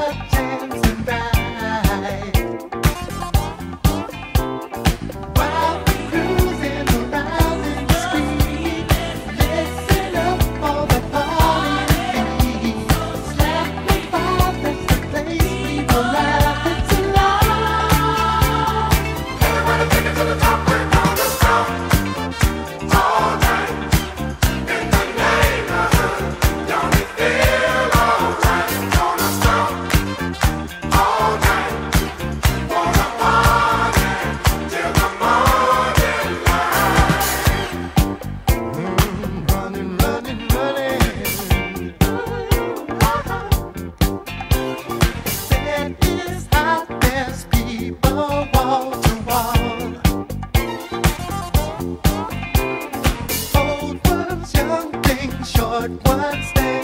fit. Take but you heal